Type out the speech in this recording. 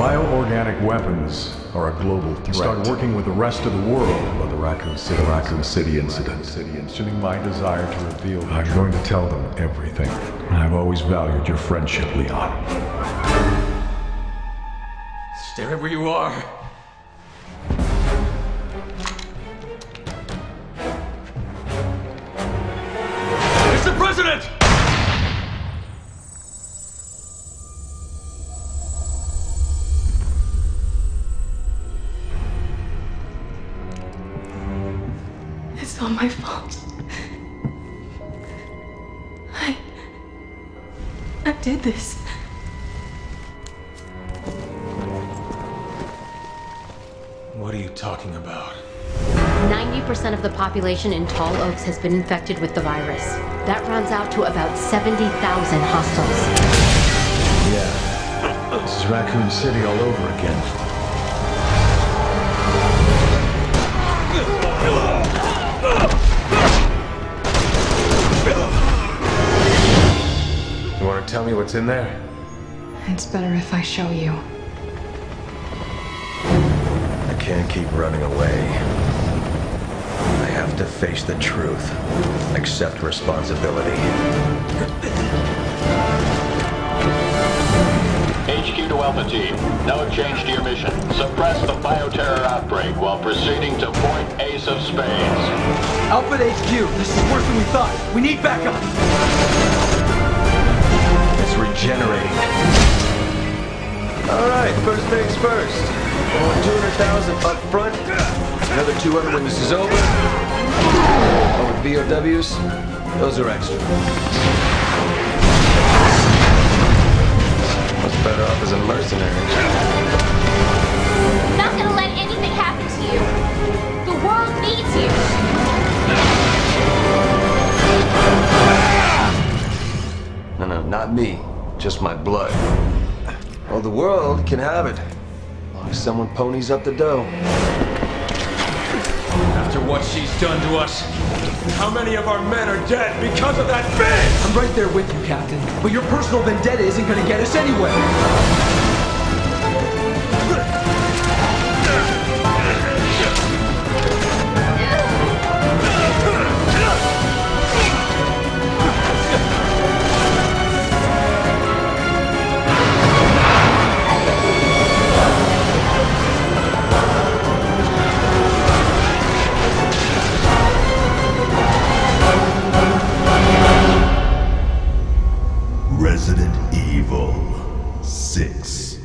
organic weapons are a global threat. Start working with the rest of the world about the Raccoon City, the Raccoon City incident. City incident. My desire to reveal. I'm going to tell them everything. I've always valued your friendship, Leon. Stay right where you are. Mr. President! All my fault. I. I did this. What are you talking about? 90% of the population in Tall Oaks has been infected with the virus. That rounds out to about 70,000 hostiles. Yeah. This is Raccoon City all over again. Tell me what's in there? It's better if I show you. I can't keep running away. I have to face the truth. Accept responsibility. HQ to Alpha Team. No change to your mission. Suppress the bioterror outbreak while proceeding to point Ace of Spades. Alpha to HQ, this is worse than we thought. We need backup. First things 200,000 up front. Another 200 when this is over. With B.O.W.s, those are extra. What's better off as a mercenary? not gonna let anything happen to you. The world needs you. No, no, not me. Just my blood. Well, the world can have it. As someone ponies up the dough. After what she's done to us, how many of our men are dead because of that bitch? I'm right there with you, Captain. But your personal vendetta isn't gonna get us anywhere. Resident Evil 6.